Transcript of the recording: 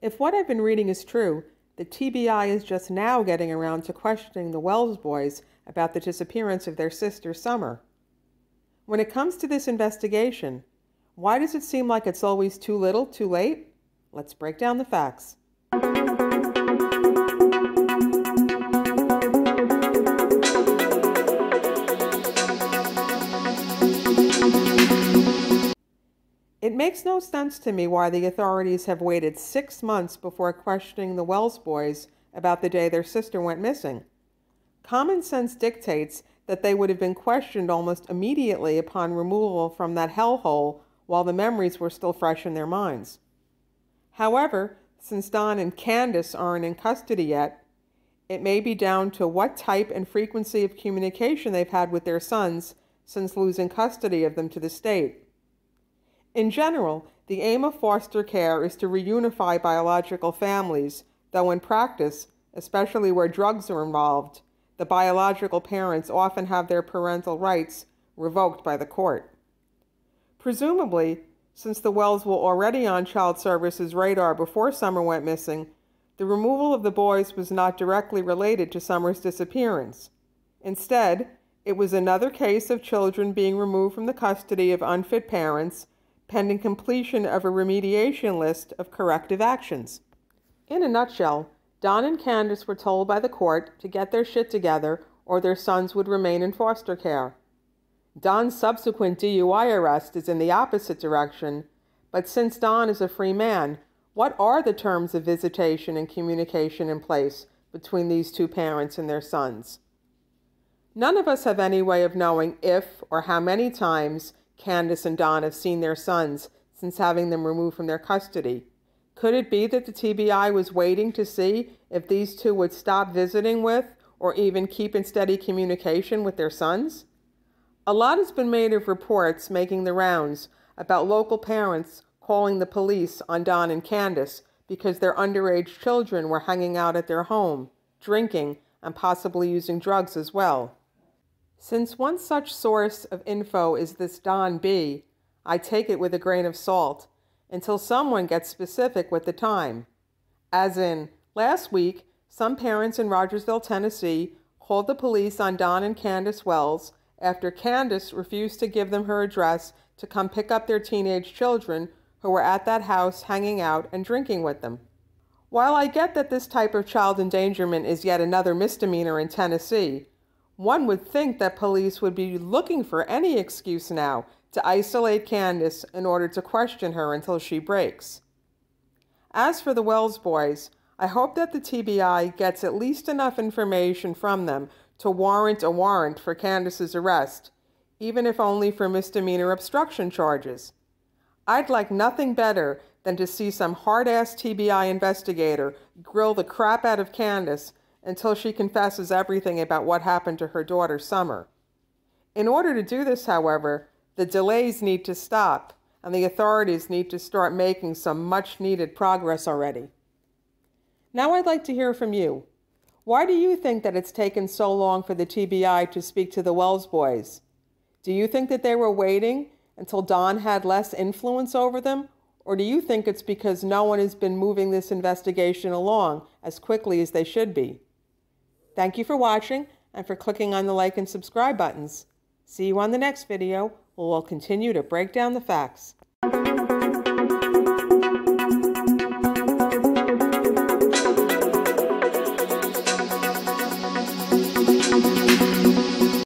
If what I've been reading is true, the TBI is just now getting around to questioning the Wells boys about the disappearance of their sister Summer. When it comes to this investigation, why does it seem like it's always too little, too late? Let's break down the facts. Makes no sense to me why the authorities have waited six months before questioning the Wells boys about the day their sister went missing. Common sense dictates that they would have been questioned almost immediately upon removal from that hellhole while the memories were still fresh in their minds. However, since Don and Candus aren't in custody yet, it may be down to what type and frequency of communication they've had with their sons since losing custody of them to the state. In general, the aim of foster care is to reunify biological families, though in practice, especially where drugs are involved, the biological parents often have their parental rights revoked by the court. Presumably, since the Wells were already on Child Services' radar before Summer went missing, the removal of the boys was not directly related to Summer's disappearance. Instead, it was another case of children being removed from the custody of unfit parents pending completion of a remediation list of corrective actions. In a nutshell, Don and Candus were told by the court to get their shit together or their sons would remain in foster care. Don's subsequent DUI arrest is in the opposite direction, but since Don is a free man, what are the terms of visitation and communication in place between these two parents and their sons? None of us have any way of knowing if or how many times Candus and Don have seen their sons since having them removed from their custody. Could it be that the TBI was waiting to see if these two would stop visiting with or even keep in steady communication with their sons? A lot has been made of reports making the rounds about local parents calling the police on Don and Candus because their underage children were hanging out at their home, drinking, and possibly using drugs as well. Since one such source of info is this Don B, I take it with a grain of salt until someone gets specific with the time. As in, last week, some parents in Rogersville, Tennessee called the police on Don and Candus Wells after Candus refused to give them her address to come pick up their teenage children who were at that house hanging out and drinking with them. While I get that this type of child endangerment is yet another misdemeanor in Tennessee, one would think that police would be looking for any excuse now to isolate Candus in order to question her until she breaks. As for the Wells boys, I hope that the TBI gets at least enough information from them to warrant a warrant for Candus's arrest, even if only for misdemeanor obstruction charges. I'd like nothing better than to see some hard-ass TBI investigator grill the crap out of Candus until she confesses everything about what happened to her daughter Summer. In order to do this, however, the delays need to stop and the authorities need to start making some much needed progress already. Now I'd like to hear from you. Why do you think that it's taken so long for the TBI to speak to the Wells boys? Do you think that they were waiting until Don had less influence over them? Or do you think it's because no one has been moving this investigation along as quickly as they should be? Thank you for watching and for clicking on the like and subscribe buttons. See you on the next video where we'll continue to break down the facts.